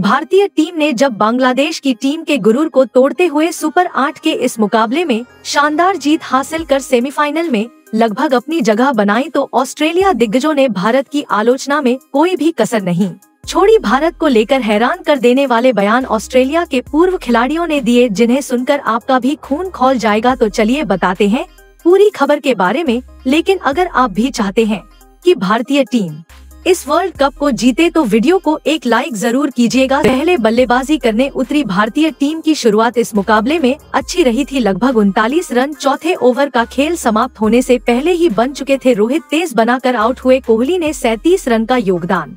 भारतीय टीम ने जब बांग्लादेश की टीम के गुरूर को तोड़ते हुए सुपर आठ के इस मुकाबले में शानदार जीत हासिल कर सेमीफाइनल में लगभग अपनी जगह बनाई तो ऑस्ट्रेलिया दिग्गजों ने भारत की आलोचना में कोई भी कसर नहीं छोड़ी। भारत को लेकर हैरान कर देने वाले बयान ऑस्ट्रेलिया के पूर्व खिलाड़ियों ने दिए, जिन्हें सुनकर आपका भी खून खोल जाएगा तो चलिए बताते हैं पूरी खबर के बारे में। लेकिन अगर आप भी चाहते हैं कि भारतीय टीम इस वर्ल्ड कप को जीते तो वीडियो को एक लाइक ज़रूर कीजिएगा। पहले बल्लेबाजी करने उतरी भारतीय टीम की शुरुआत इस मुकाबले में अच्छी रही थी। लगभग उनतालीस रन चौथे ओवर का खेल समाप्त होने से पहले ही बन चुके थे। रोहित तेज बनाकर आउट हुए। कोहली ने सैतीस रन का योगदान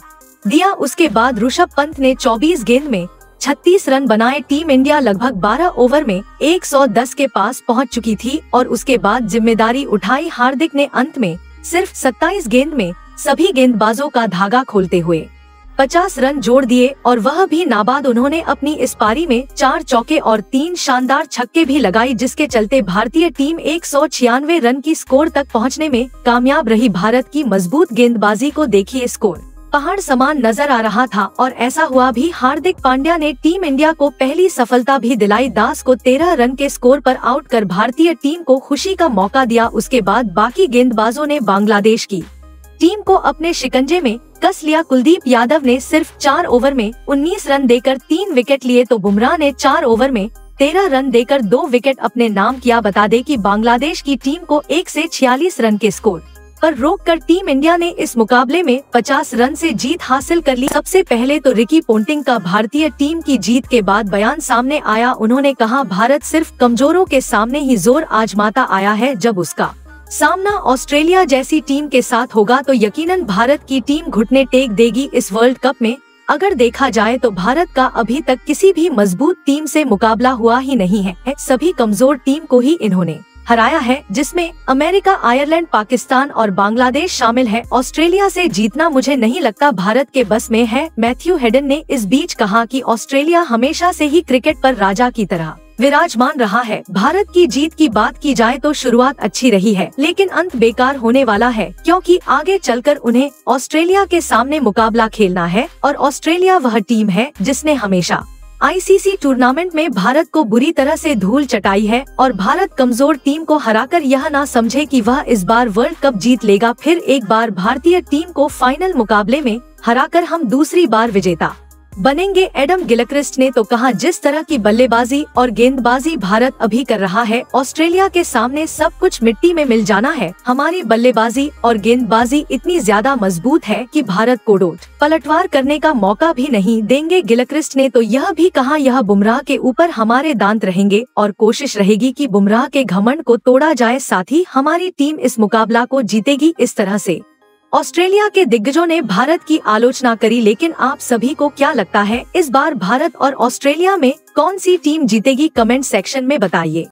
दिया। उसके बाद ऋषभ पंत ने 24 गेंद में 36 रन बनाए। टीम इंडिया लगभग 12 ओवर में 110 के पास पहुँच चुकी थी और उसके बाद ज़िम्मेदारी उठाई। हार्दिक ने अंत में सिर्फ़ 27 गेंद में सभी गेंदबाजों का धागा खोलते हुए। 50 रन जोड़ दिए और वह भी नाबाद उन्होंने अपनी इस पारी में चार चौके और तीन शानदार छक्के भी लगाई, जिसके चलते भारतीय टीम एक सौ छियानवे रन की स्कोर तक पहुँचने में कामयाब रही। भारत की मज़बूत गेंदबाजी को देखिए स्कोर। पहाड़ समान नज़र आ रहा था और ऐसा हुआ भी। हार्दिक पांड्या ने टीम इंडिया को पहली सफलता भी दिलाई। दास को तेरह रन के स्कोर पर आउट कर भारतीय टीम को खुशी का मौका दिया। उसके बाद बाकी गेंदबाजों ने बांग्लादेश की टीम को अपने शिकंजे में कस लिया। कुलदीप यादव ने सिर्फ़ चार ओवर में 19 रन देकर तीन विकेट लिए तो बुमराह ने चार ओवर में तेरह रन देकर दो विकेट अपने नाम किया। बता दे कि बांग्लादेश की टीम को एक से छियालीस रन के स्कोर पर रोक कर टीम इंडिया ने इस मुकाबले में 50 रन से जीत हासिल कर ली। सबसे पहले तो रिकी पोंटिंग का भारतीय टीम की जीत के बाद बयान सामने आया। उन्होंने कहा, भारत सिर्फ़ कमजोरों के सामने ही ज़ोर आजमाता आया है, जब उसका सामना ऑस्ट्रेलिया जैसी टीम के साथ होगा तो यकीनन भारत की टीम घुटने टेक देगी इस वर्ल्ड कप में। अगर देखा जाए तो भारत का अभी तक किसी भी मज़बूत टीम से मुकाबला हुआ ही नहीं है सभी कमज़ोर टीम को ही इन्होंने हराया है, जिसमें अमेरिका, आयरलैंड, पाकिस्तान और बांग्लादेश शामिल है। ऑस्ट्रेलिया से जीतना मुझे नहीं लगता भारत के बस में है। मैथ्यू हेडन ने इस बीच कहा कि ऑस्ट्रेलिया हमेशा से ही क्रिकेट पर राजा की तरह विराजमान रहा है। भारत की जीत की बात की जाए तो शुरुआत अच्छी रही है, लेकिन अंत बेकार होने वाला है, क्योंकि आगे चलकर उन्हें ऑस्ट्रेलिया के सामने मुकाबला खेलना है और ऑस्ट्रेलिया वह टीम है जिसने हमेशा आईसीसी टूर्नामेंट में भारत को बुरी तरह से धूल चटाई है और भारत कमज़ोर टीम को हराकर यह ना समझे कि वह इस बार वर्ल्ड कप जीत लेगा। फिर एक बार भारतीय टीम को फाइनल मुकाबले में हराकर हम दूसरी बार विजेता। बनेंगे एडम गिलक्रिस्ट ने तो कहा, जिस तरह की बल्लेबाजी और गेंदबाजी भारत अभी कर रहा है, ऑस्ट्रेलिया के सामने सब कुछ मिट्टी में मिल जाना है। हमारी बल्लेबाजी और गेंदबाजी इतनी ज़्यादा मज़बूत है कि भारत को डोट। पलटवार करने का मौका भी नहीं देंगे गिलक्रिस्ट ने तो यह भी कहा, यह बुमराह के ऊपर हमारे दांत रहेंगे और कोशिश रहेगी की बुमराह के घमंड को तोड़ा जाए। साथ ही हमारी टीम इस मुकाबला को जीतेगी इस तरह से। ऑस्ट्रेलिया के दिग्गजों ने भारत की आलोचना करी, लेकिन आप सभी को क्या लगता है, इस बार भारत और ऑस्ट्रेलिया में कौन सी टीम जीतेगी, कमेंट सेक्शन में बताइए।